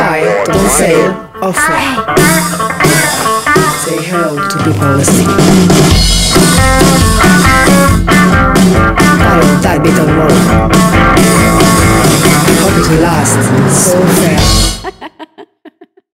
Don't buy, don't sell, offer. Say hello to people listening. Follow that bit of work. I Hope it will last. So fair.